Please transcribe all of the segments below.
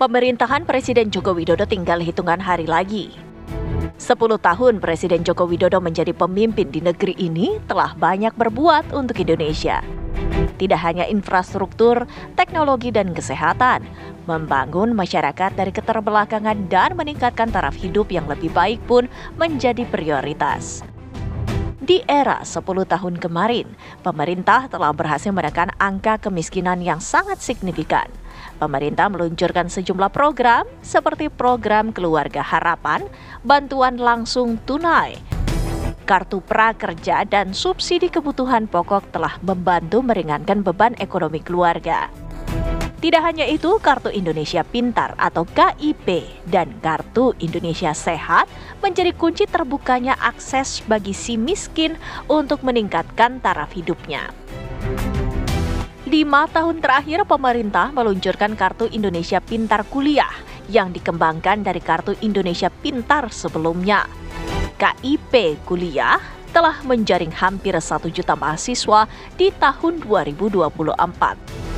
Pemerintahan Presiden Joko Widodo tinggal hitungan hari lagi. Sepuluh tahun Presiden Joko Widodo menjadi pemimpin di negeri ini telah banyak berbuat untuk Indonesia. Tidak hanya infrastruktur, teknologi, dan kesehatan, membangun masyarakat dari keterbelakangan dan meningkatkan taraf hidup yang lebih baik pun menjadi prioritas. Di era 10 tahun kemarin, pemerintah telah berhasil menekan angka kemiskinan yang sangat signifikan. Pemerintah meluncurkan sejumlah program seperti program Keluarga Harapan, bantuan langsung tunai, kartu prakerja dan subsidi kebutuhan pokok telah membantu meringankan beban ekonomi keluarga. Tidak hanya itu, Kartu Indonesia Pintar atau KIP dan Kartu Indonesia Sehat menjadi kunci terbukanya akses bagi si miskin untuk meningkatkan taraf hidupnya. Lima tahun terakhir, pemerintah meluncurkan Kartu Indonesia Pintar Kuliah yang dikembangkan dari Kartu Indonesia Pintar sebelumnya. KIP Kuliah telah menjaring hampir satu juta mahasiswa di tahun 2024.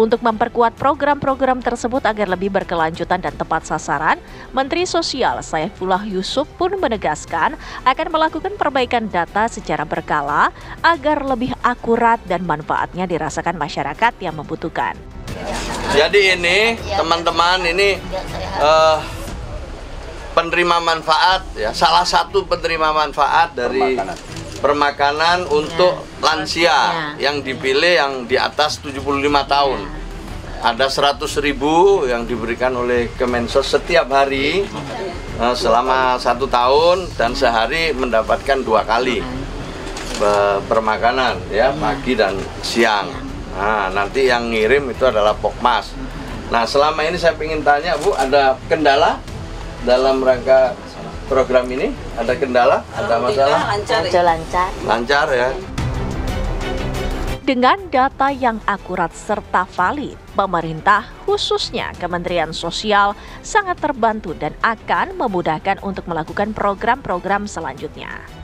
Untuk memperkuat program-program tersebut agar lebih berkelanjutan dan tepat sasaran, Menteri Sosial Saifullah Yusuf pun menegaskan akan melakukan perbaikan data secara berkala agar lebih akurat dan manfaatnya dirasakan masyarakat yang membutuhkan. Jadi ini teman-teman ini uh, penerima manfaat ya salah satu penerima manfaat dari permakanan untuk ya. lansia ya. yang dipilih yang di atas 75 tahun. Ya. Ada 100 ribu yang diberikan oleh Kemensos setiap hari uh, selama satu tahun dan sehari mendapatkan dua kali permakanan ya pagi dan siang. Nah nanti yang ngirim itu adalah Pokmas. Nah selama ini saya ingin tanya Bu ada kendala dalam rangka program ini? Ada kendala? Ada masalah? Lancar, ya. lancar. Lancar ya. Dengan data yang akurat serta valid, pemerintah khususnya Kementerian Sosial sangat terbantu dan akan memudahkan untuk melakukan program-program selanjutnya.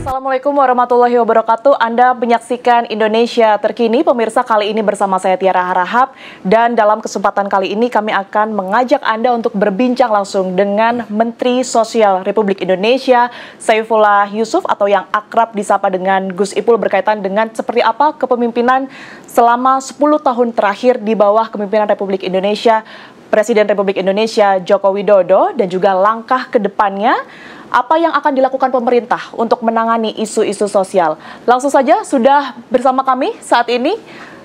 Assalamualaikum warahmatullahi wabarakatuh. Anda menyaksikan Indonesia Terkini. Pemirsa kali ini bersama saya Tiara Harahap dan dalam kesempatan kali ini kami akan mengajak Anda untuk berbincang langsung dengan Menteri Sosial Republik Indonesia Saifullah Yusuf atau yang akrab disapa dengan Gus Ipul berkaitan dengan seperti apa kepemimpinan selama 10 tahun terakhir di bawah kepemimpinan Republik Indonesia Presiden Republik Indonesia Joko Widodo dan juga langkah ke depannya apa yang akan dilakukan pemerintah untuk menangani isu-isu sosial. Langsung saja sudah bersama kami saat ini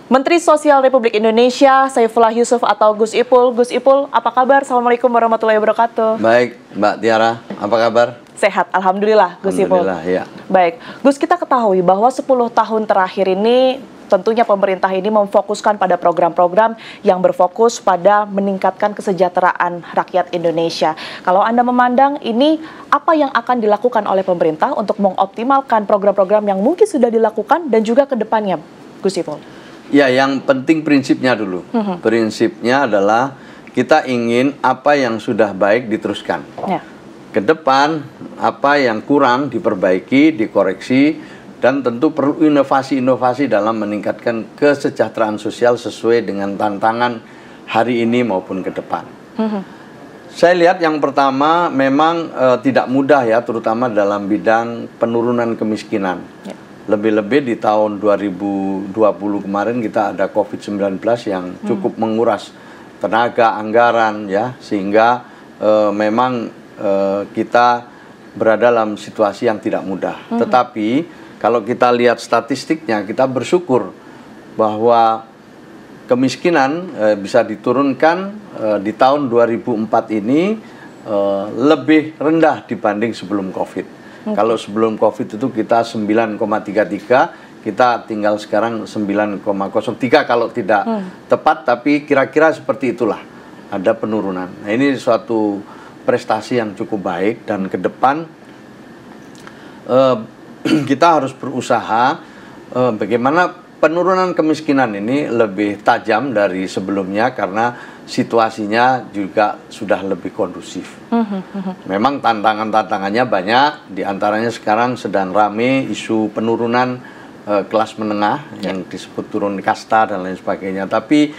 Menteri Sosial Republik Indonesia Saifullah Yusuf atau Gus Ipul. Gus Ipul, apa kabar? Assalamualaikum warahmatullahi wabarakatuh. Baik, Mbak Tiara, apa kabar? Sehat, Alhamdulillah Gus Ipul. Alhamdulillah, ya. Baik, Gus kita ketahui bahwa 10 tahun terakhir ini tentunya pemerintah ini memfokuskan pada program-program yang berfokus pada meningkatkan kesejahteraan rakyat Indonesia. Kalau Anda memandang ini apa yang akan dilakukan oleh pemerintah untuk mengoptimalkan program-program yang mungkin sudah dilakukan dan juga ke depannya, Gus Ipul? Ya, yang penting prinsipnya dulu. -huh. Prinsipnya adalah kita ingin apa yang sudah baik diteruskan. Ya. Ke depan apa yang kurang diperbaiki, dikoreksi, dan tentu perlu inovasi-inovasi dalam meningkatkan kesejahteraan sosial sesuai dengan tantangan hari ini maupun ke depan. Mm-hmm. Saya lihat yang pertama memang e, tidak mudah ya, terutama dalam bidang penurunan kemiskinan. Yeah. Lebih-lebih di tahun 2020 kemarin kita ada COVID-19 yang mm. cukup mm. menguras tenaga, anggaran ya, sehingga e, memang e, kita berada dalam situasi yang tidak mudah. Mm-hmm. Tetapi kalau kita lihat statistiknya, kita bersyukur bahwa kemiskinan e, bisa diturunkan e, di tahun 2004 ini e, lebih rendah dibanding sebelum Covid. Okay. Kalau sebelum Covid itu kita 9,33, kita tinggal sekarang 9,03 kalau tidak hmm. tepat, tapi kira-kira seperti itulah ada penurunan. Nah ini suatu prestasi yang cukup baik dan ke depan kita harus berusaha uh, bagaimana penurunan kemiskinan ini lebih tajam dari sebelumnya karena situasinya juga sudah lebih kondusif. Mhm, Memang tantangan-tantangannya banyak, di antaranya sekarang sedang rame isu penurunan uh, kelas menengah ya. yang disebut turun kasta dan lain sebagainya. Tapi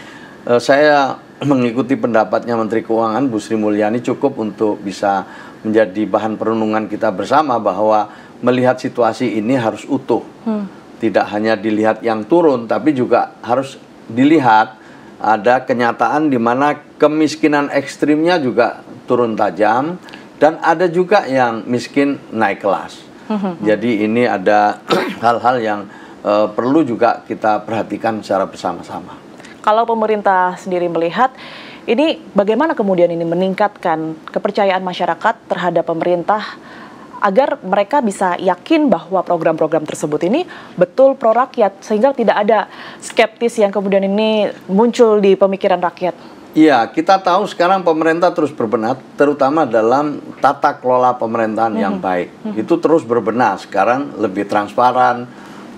uh, saya mengikuti pendapatnya Menteri Keuangan Bu Sri Mulyani cukup untuk bisa menjadi bahan perenungan kita bersama bahwa melihat situasi ini harus utuh. Hmm. Tidak hanya dilihat yang turun tapi juga harus dilihat ada kenyataan di mana kemiskinan ekstrimnya juga turun tajam dan ada juga yang miskin naik kelas. Hmm. Jadi ini ada hal-hal yang uh, perlu juga kita perhatikan secara bersama-sama kalau pemerintah sendiri melihat ini bagaimana kemudian ini meningkatkan kepercayaan masyarakat terhadap pemerintah agar mereka bisa yakin bahwa program-program tersebut ini betul pro rakyat sehingga tidak ada skeptis yang kemudian ini muncul di pemikiran rakyat. Iya, kita tahu sekarang pemerintah terus berbenah, terutama dalam tata kelola pemerintahan hmm. yang baik. Hmm. Itu terus berbenah. Sekarang lebih transparan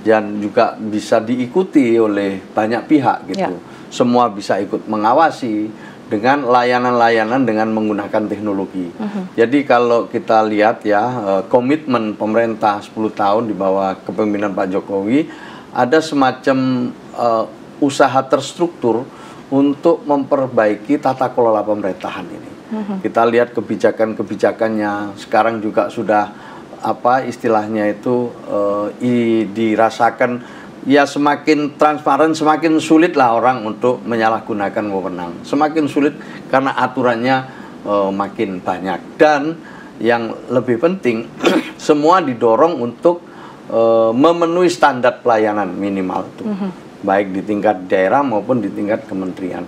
dan juga bisa diikuti oleh banyak pihak gitu. Ya semua bisa ikut mengawasi dengan layanan-layanan dengan menggunakan teknologi. Uh -huh. Jadi kalau kita lihat ya eh, komitmen pemerintah 10 tahun di bawah kepemimpinan Pak Jokowi ada semacam uh, usaha terstruktur untuk memperbaiki tata kelola pemerintahan ini. Uh -huh. Kita lihat kebijakan-kebijakannya sekarang juga sudah apa istilahnya itu uh, i, dirasakan ya semakin transparan, semakin sulit lah orang untuk menyalahgunakan wewenang. Semakin sulit karena aturannya uh, makin banyak. Dan yang lebih penting, semua didorong untuk uh, memenuhi standar pelayanan minimal itu, mm -hmm. baik di tingkat daerah maupun di tingkat kementerian.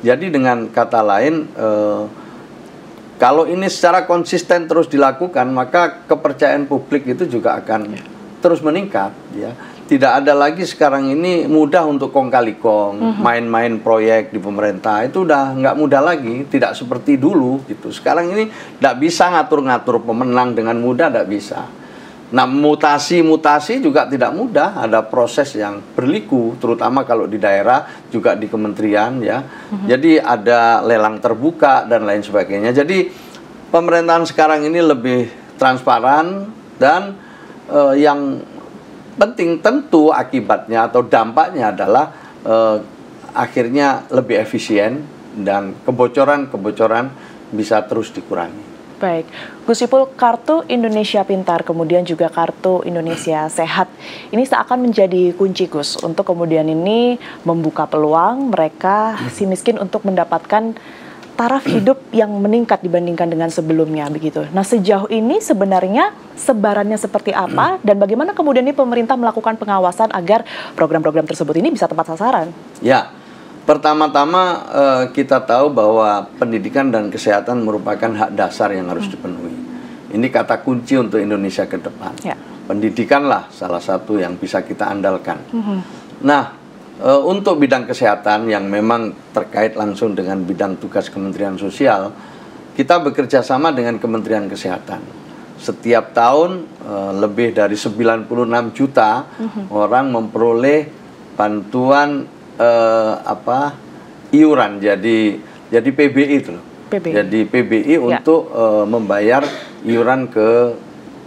Jadi dengan kata lain, uh, kalau ini secara konsisten terus dilakukan, maka kepercayaan publik itu juga akan yeah. terus meningkat, ya tidak ada lagi sekarang ini mudah untuk kong kali kong mhm. main-main proyek di pemerintah. Itu udah nggak mudah lagi tidak seperti dulu gitu. Sekarang ini tidak bisa ngatur-ngatur pemenang dengan mudah tidak bisa. Nah mutasi-mutasi juga tidak mudah. Ada proses yang berliku terutama kalau di daerah juga di kementerian ya. Mhm. jadi ada lelang terbuka dan lain sebagainya. Jadi pemerintahan sekarang ini lebih transparan dan uh, yang penting tentu akibatnya atau dampaknya adalah eh, akhirnya lebih efisien dan kebocoran-kebocoran bisa terus dikurangi. Baik, Gus Ipul, kartu Indonesia Pintar, kemudian juga kartu Indonesia Sehat, ini seakan menjadi kunci Gus untuk kemudian ini membuka peluang mereka si miskin untuk mendapatkan taraf hidup yang meningkat dibandingkan dengan sebelumnya begitu. Nah sejauh ini sebenarnya sebarannya seperti apa dan bagaimana kemudian ini pemerintah melakukan pengawasan agar program-program tersebut ini bisa tepat sasaran? Ya, pertama-tama uh, kita tahu bahwa pendidikan dan kesehatan merupakan hak dasar yang harus hmm. dipenuhi. Ini kata kunci untuk Indonesia ke depan. Ya. Pendidikanlah salah satu yang bisa kita andalkan. Hmm. Nah E, untuk bidang kesehatan yang memang terkait langsung dengan bidang tugas Kementerian Sosial, kita bekerja sama dengan Kementerian Kesehatan. Setiap tahun e, lebih dari 96 juta. -huh. orang memperoleh bantuan e, apa iuran jadi jadi PBI itu PBI. Jadi PBI ya. untuk membayar iuran ke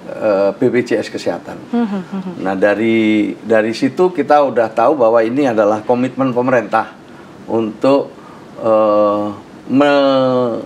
uh, eh, BPJS kesehatan. Hmm, hmm, nah dari dari situ kita udah tahu bahwa ini adalah komitmen pemerintah untuk uh, menjadikan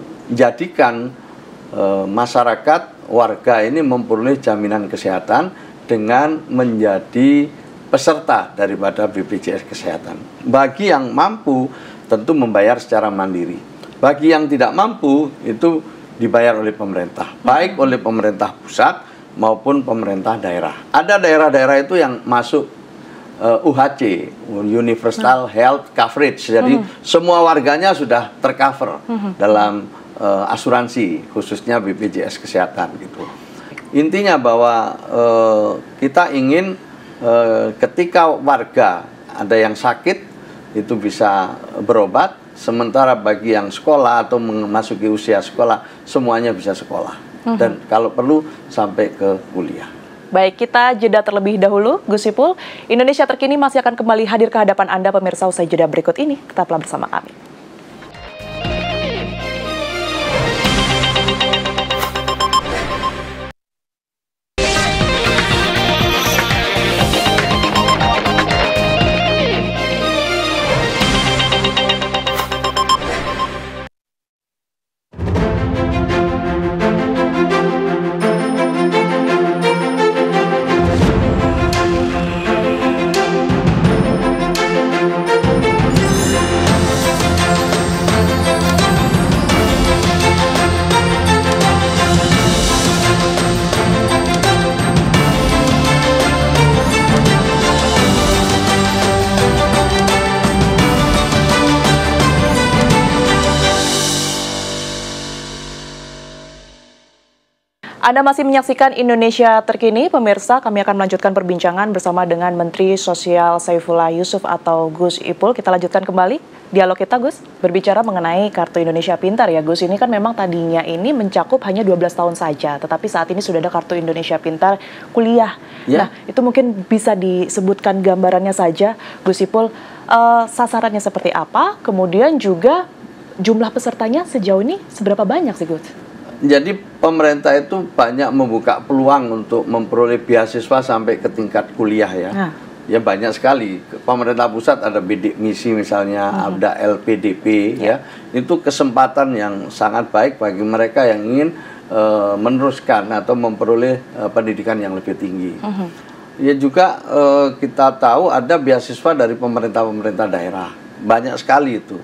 uh, masyarakat warga ini memperoleh jaminan kesehatan dengan menjadi peserta daripada BPJS kesehatan. Bagi yang mampu tentu membayar secara mandiri. Bagi yang tidak mampu itu dibayar oleh pemerintah, baik oleh pemerintah pusat maupun pemerintah daerah. Ada daerah-daerah itu yang masuk uh, eh, UHC, Universal hmm. Health Coverage. Jadi hmm. semua warganya sudah tercover hmm. dalam uh, asuransi, khususnya BPJS kesehatan gitu. Intinya bahwa uh, kita ingin uh, ketika warga ada yang sakit itu bisa berobat, sementara bagi yang sekolah atau memasuki usia sekolah semuanya bisa sekolah hmm. dan kalau perlu sampai ke kuliah. Baik, kita jeda terlebih dahulu, Gus Ipul. Indonesia terkini masih akan kembali hadir ke hadapan Anda pemirsa usai jeda berikut ini. Tetaplah bersama kami. Anda masih menyaksikan Indonesia Terkini, pemirsa. Kami akan melanjutkan perbincangan bersama dengan Menteri Sosial Saifullah Yusuf atau Gus Ipul. Kita lanjutkan kembali dialog kita, Gus. Berbicara mengenai Kartu Indonesia Pintar ya, Gus. Ini kan memang tadinya ini mencakup hanya 12 tahun saja, tetapi saat ini sudah ada Kartu Indonesia Pintar kuliah. Ya. Nah, itu mungkin bisa disebutkan gambarannya saja, Gus Ipul. Uh, sasarannya seperti apa? Kemudian juga jumlah pesertanya sejauh ini seberapa banyak sih, Gus? Jadi pemerintah itu banyak membuka peluang untuk memperoleh beasiswa sampai ke tingkat kuliah ya. Nah. Ya banyak sekali. Pemerintah pusat ada bidik misi misalnya, hmm. ada LPDP ya. ya. Itu kesempatan yang sangat baik bagi mereka yang ingin uh, meneruskan atau memperoleh uh, pendidikan yang lebih tinggi. Hmm. Ya juga uh, kita tahu ada beasiswa dari pemerintah-pemerintah daerah. Banyak sekali itu.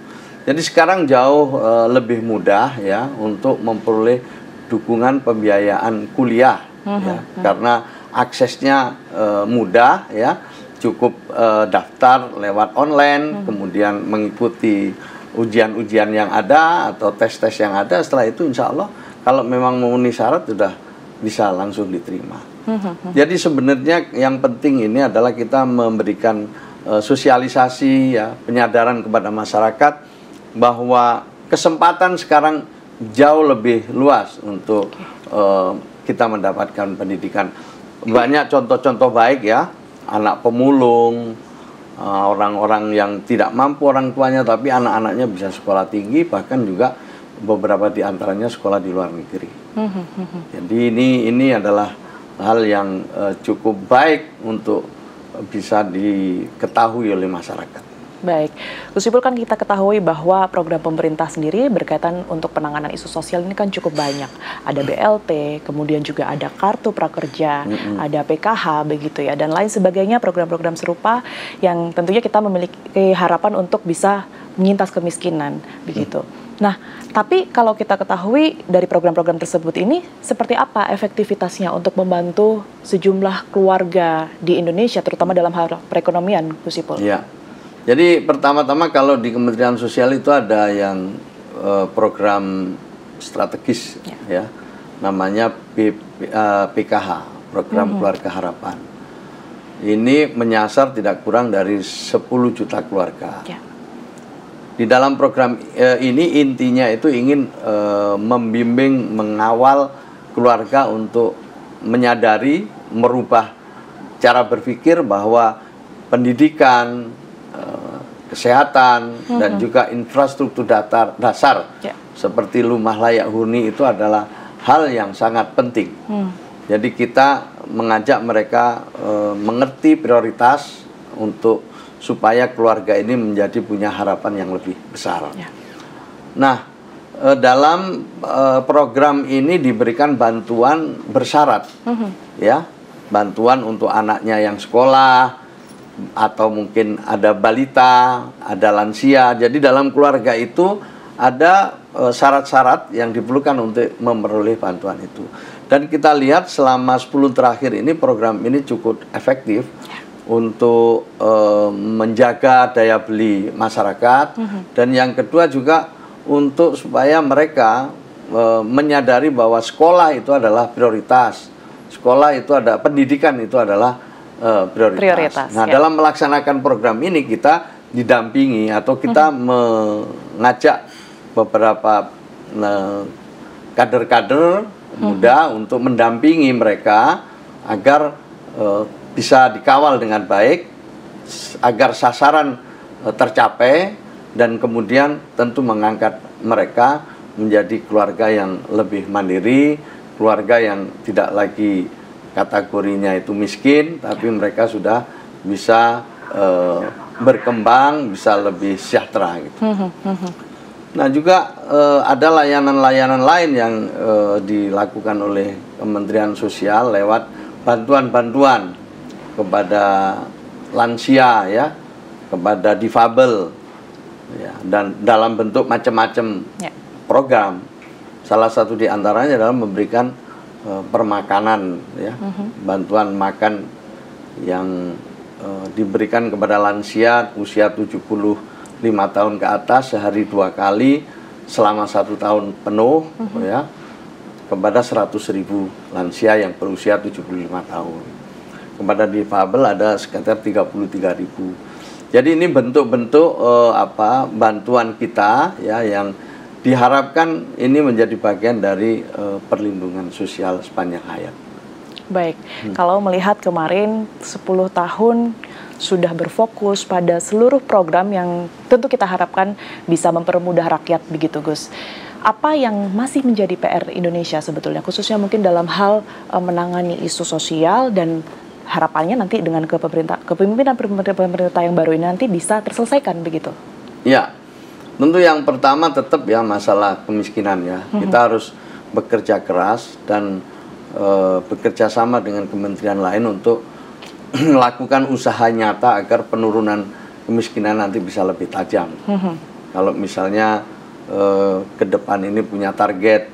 Jadi sekarang jauh uh, lebih mudah ya untuk memperoleh dukungan pembiayaan kuliah uh -huh. ya karena aksesnya uh, mudah ya cukup uh, daftar lewat online uh -huh. kemudian mengikuti ujian-ujian yang ada atau tes-tes yang ada setelah itu insya Allah kalau memang memenuhi syarat sudah bisa langsung diterima. Uh -huh. Jadi sebenarnya yang penting ini adalah kita memberikan uh, sosialisasi ya penyadaran kepada masyarakat bahwa kesempatan sekarang jauh lebih luas untuk uh, kita mendapatkan pendidikan. Banyak contoh-contoh baik ya, anak pemulung, eh, orang-orang uh, yang tidak mampu orang tuanya tapi anak-anaknya bisa sekolah tinggi bahkan juga beberapa di antaranya sekolah di luar negeri. Jadi ini ini adalah hal yang uh, cukup baik untuk bisa diketahui oleh masyarakat. Baik, Gus Ipul kan kita ketahui bahwa program pemerintah sendiri berkaitan untuk penanganan isu sosial ini kan cukup banyak. Ada BLT, kemudian juga ada kartu prakerja, mm -hmm. ada PKH begitu ya, dan lain sebagainya program-program serupa yang tentunya kita memiliki harapan untuk bisa menyintas kemiskinan begitu. Mm. Nah, tapi kalau kita ketahui dari program-program tersebut ini seperti apa efektivitasnya untuk membantu sejumlah keluarga di Indonesia, terutama dalam hal perekonomian, Gus Ipul? Ya, jadi pertama-tama kalau di Kementerian Sosial itu ada yang uh, program strategis ya, ya namanya P, uh, eh, PKH, program mm -hmm. keluarga harapan. Ini menyasar tidak kurang dari 10 juta keluarga. Ya. Di dalam program uh, ini intinya itu ingin uh, membimbing, mengawal keluarga untuk menyadari, merubah cara berpikir bahwa pendidikan, kesehatan hmm. dan juga infrastruktur datar, dasar yeah. seperti rumah layak huni itu adalah hal yang sangat penting. Hmm. Jadi kita mengajak mereka e, mengerti prioritas untuk supaya keluarga ini menjadi punya harapan yang lebih besar. Yeah. Nah, e, dalam e, program ini diberikan bantuan bersyarat, -hmm. ya, bantuan untuk anaknya yang sekolah, atau mungkin ada balita, ada lansia. Jadi dalam keluarga itu ada e, syarat-syarat yang diperlukan untuk memperoleh bantuan itu. Dan kita lihat selama 10 terakhir ini program ini cukup efektif untuk e, menjaga daya beli masyarakat mm -hmm. dan yang kedua juga untuk supaya mereka e, menyadari bahwa sekolah itu adalah prioritas. Sekolah itu ada pendidikan itu adalah uh, prioritas. prioritas. Nah, ya. dalam melaksanakan program ini kita didampingi atau kita hmm. mengajak beberapa eh, kader-kader hmm. muda untuk mendampingi mereka agar uh, bisa dikawal dengan baik agar sasaran uh, tercapai dan kemudian tentu mengangkat mereka menjadi keluarga yang lebih mandiri, keluarga yang tidak lagi kategorinya itu miskin, tapi mereka sudah bisa uh, berkembang, bisa lebih sejahtera gitu. Hmm, hmm, hmm. Nah juga uh, ada layanan-layanan lain yang uh, dilakukan oleh Kementerian Sosial lewat bantuan-bantuan kepada lansia ya, kepada difabel ya, dan dalam bentuk macam-macam ya. program. Salah satu di antaranya adalah memberikan uh, permakanan ya. -huh. bantuan makan yang uh, diberikan kepada lansia usia 75 tahun ke atas sehari dua kali selama satu tahun penuh uh mhm. -huh. ya kepada 100 ribu lansia yang berusia 75 tahun. Kepada difabel ada sekitar 33 ribu. Jadi ini bentuk-bentuk uh, apa bantuan kita ya yang diharapkan ini menjadi bagian dari uh, perlindungan sosial sepanjang hayat. Baik, hmm. kalau melihat kemarin 10 tahun sudah berfokus pada seluruh program yang tentu kita harapkan bisa mempermudah rakyat begitu Gus apa yang masih menjadi PR Indonesia sebetulnya khususnya mungkin dalam hal uh, menangani isu sosial dan harapannya nanti dengan kepemimpinan pemerintah yang baru ini nanti bisa terselesaikan begitu. Ya, tentu yang pertama tetap ya masalah kemiskinan ya. Mm-hmm. Kita harus bekerja keras dan uh, bekerja sama dengan kementerian lain untuk melakukan usaha nyata agar penurunan kemiskinan nanti bisa lebih tajam. Mm-hmm. Kalau misalnya eh, ke depan ini punya target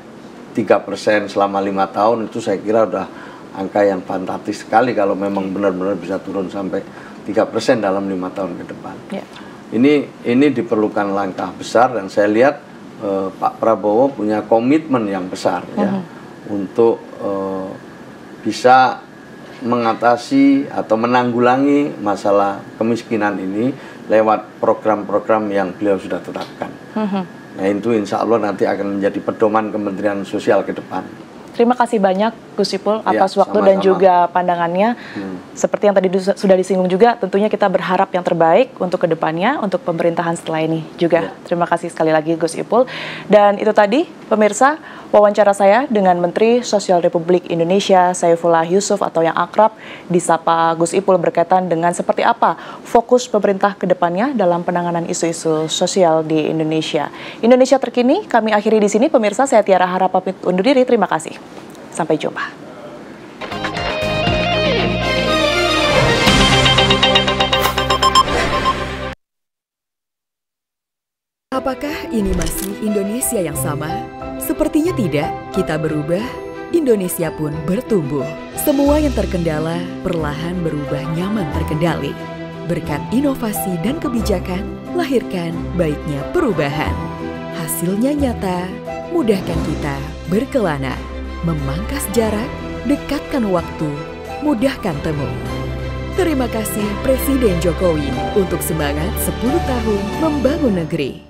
3% selama lima tahun itu saya kira udah angka yang fantastis sekali kalau memang benar-benar bisa turun sampai 3% dalam lima tahun ke depan. Yeah. Ini ini diperlukan langkah besar dan saya lihat eh, Pak Prabowo punya komitmen yang besar ya uh mm-hmm. -huh. untuk eh, bisa mengatasi atau menanggulangi masalah kemiskinan ini lewat program-program yang beliau sudah tetapkan. Mm-hmm. -huh. Nah itu insya Allah nanti akan menjadi pedoman Kementerian Sosial ke depan. Terima kasih banyak Gus Ipul ya, atas ya, waktu sama-sama. dan juga pandangannya. Hmm. Seperti yang tadi sudah disinggung juga, tentunya kita berharap yang terbaik untuk ke depannya, untuk pemerintahan setelah ini juga. Ya. Terima kasih sekali lagi Gus Ipul. Dan itu tadi pemirsa wawancara saya dengan Menteri Sosial Republik Indonesia Saifullah Yusuf atau yang akrab disapa Gus Ipul berkaitan dengan seperti apa fokus pemerintah ke depannya dalam penanganan isu-isu sosial di Indonesia. Indonesia terkini kami akhiri di sini pemirsa saya Tiara Harap pamit undur diri. Terima kasih. Sampai jumpa. Apakah ini masih Indonesia yang sama? Sepertinya tidak. Kita berubah, Indonesia pun bertumbuh. Semua yang terkendala perlahan berubah nyaman terkendali. Berkat inovasi dan kebijakan, lahirkan baiknya perubahan. Hasilnya nyata, mudahkan kita berkelana memangkas jarak, dekatkan waktu, mudahkan temu. Terima kasih Presiden Jokowi untuk semangat 10 tahun membangun negeri.